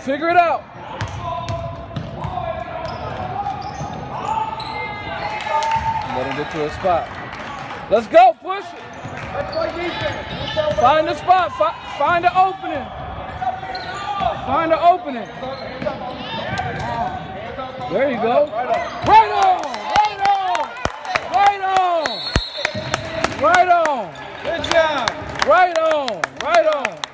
Figure it out. Let him get to a spot. Let's go. Push it. Find the spot. Fi find the opening. Find the opening. There you go. Right on. Right on. Right on. Right on. Good job. Right on. Right on.